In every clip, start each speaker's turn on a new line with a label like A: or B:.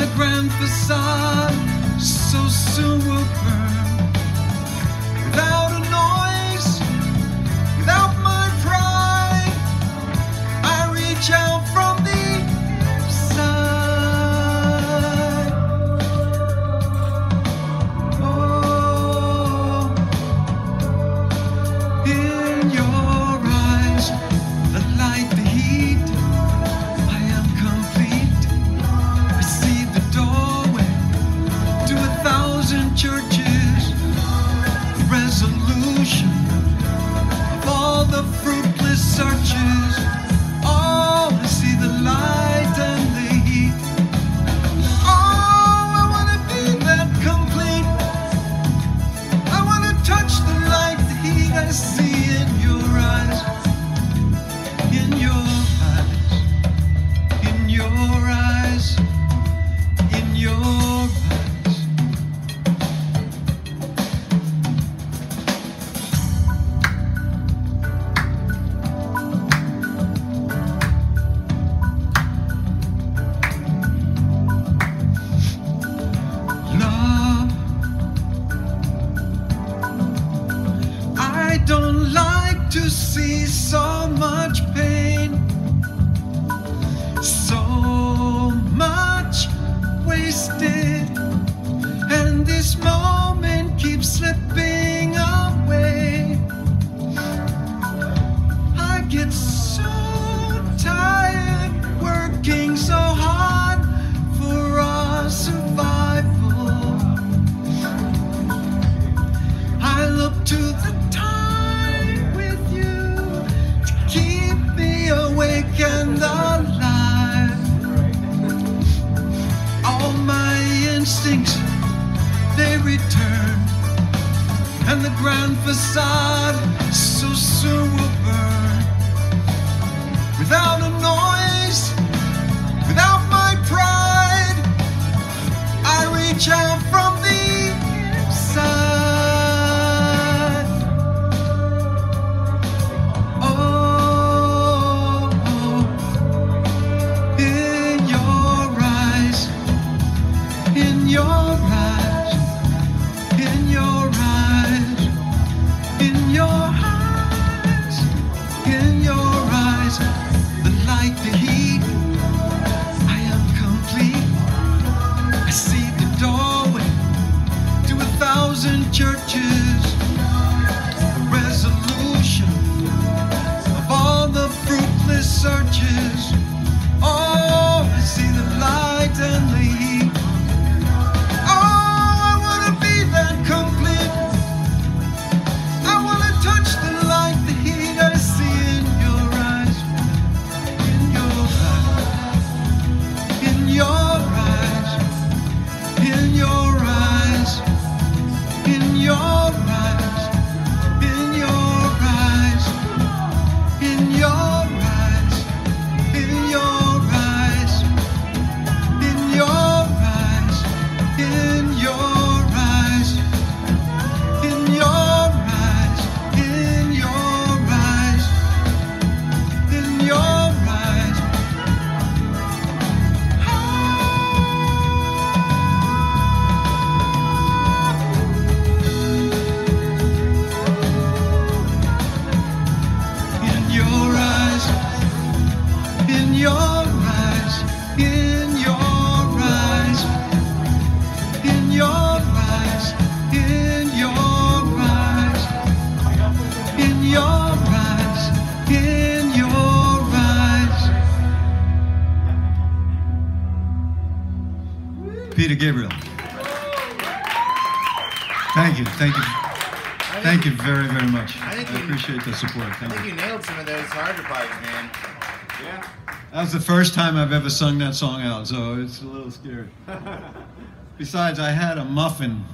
A: the grand facade. So soon will burn grand facade thousand churches. Peter Gabriel. Thank you, thank you, thank you very, very much.
B: I
A: I
B: think you-
A: appreciate the support.
B: I
A: Thank
B: think
A: you.
B: you nailed some of those harder parts, man. Yeah.
A: That was the first time I've ever sung that song out, so it's a little scary. Besides, I had a muffin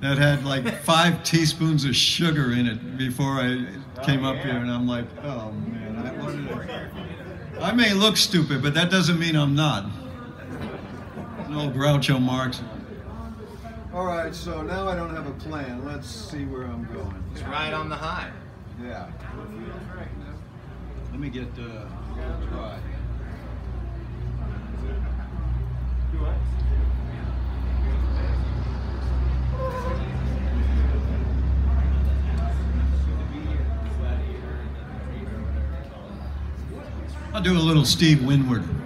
A: that had like five teaspoons of sugar in it before I came up here, and I'm like, oh man, I wanted to. I may look stupid, but that doesn't mean I'm not. No Groucho Marx. All right, so now I don't have a plan. Let's see where I'm going.
B: It's right on the high.
A: Yeah. Let me get. Uh. I'll do a little Steve Winwood.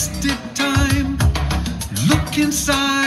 A: Wasted time. Look inside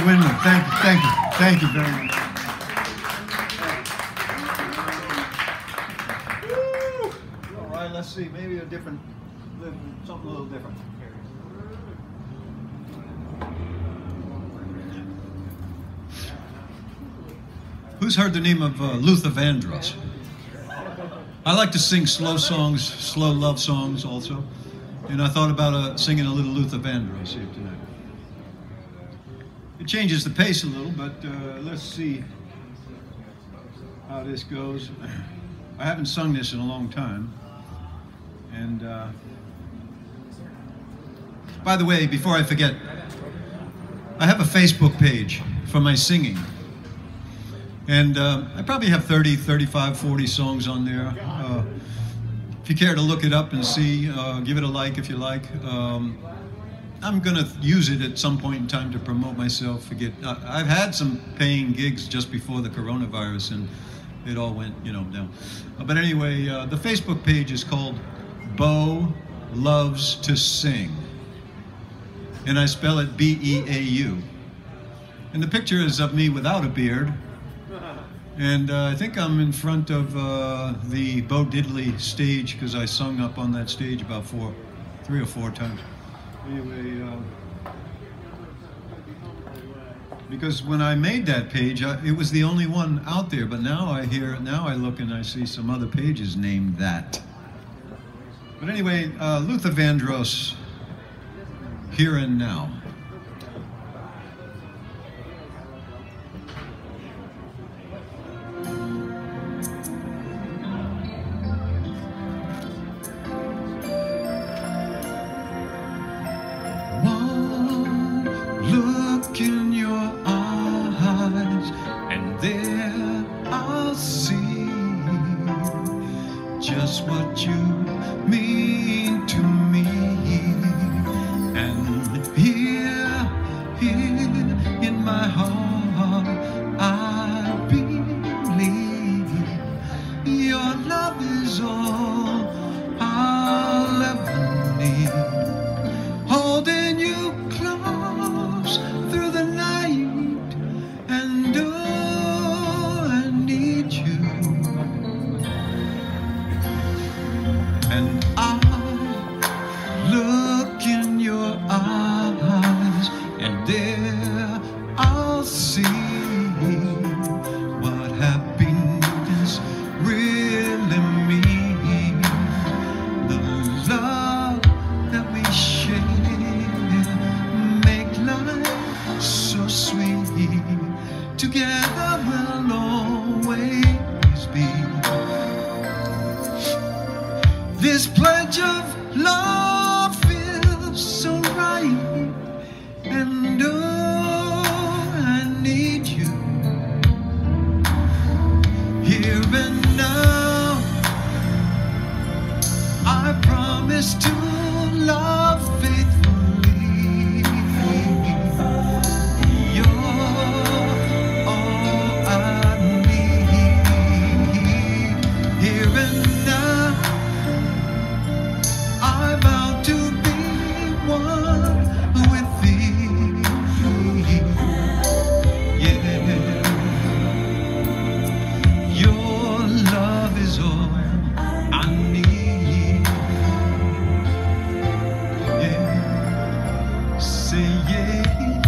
A: thank you, thank you, thank you very much. All right, let's see, maybe a different, something a little different. Who's heard the name of uh, Luther Vandross? I like to sing slow songs, slow love songs also. And I thought about uh, singing a little Luther Vandross here tonight. It changes the pace a little, but uh, let's see how this goes. I haven't sung this in a long time. And uh, by the way, before I forget, I have a Facebook page for my singing. And uh, I probably have 30, 35, 40 songs on there. Uh, if you care to look it up and see, uh, give it a like if you like. Um, I'm going to use it at some point in time to promote myself. Forget, I've had some paying gigs just before the coronavirus, and it all went, you know, down. Uh, but anyway, uh, the Facebook page is called Beau Loves to Sing, and I spell it B-E-A-U. And the picture is of me without a beard, and uh, I think I'm in front of uh, the Bo Diddley stage because I sung up on that stage about four, three or four times anyway, uh, because when I made that page, I, it was the only one out there. But now I hear, now I look and I see some other pages named that. But anyway, uh, Luther Vandross, here and now. to too say.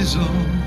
A: is on.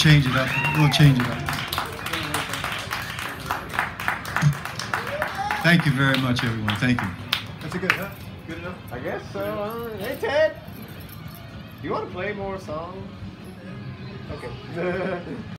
A: change it up. We'll change it up. Thank you very much, everyone. Thank you.
C: That's a good, huh? Good enough? I guess so. Uh, hey, Ted. You want to play more songs? Okay.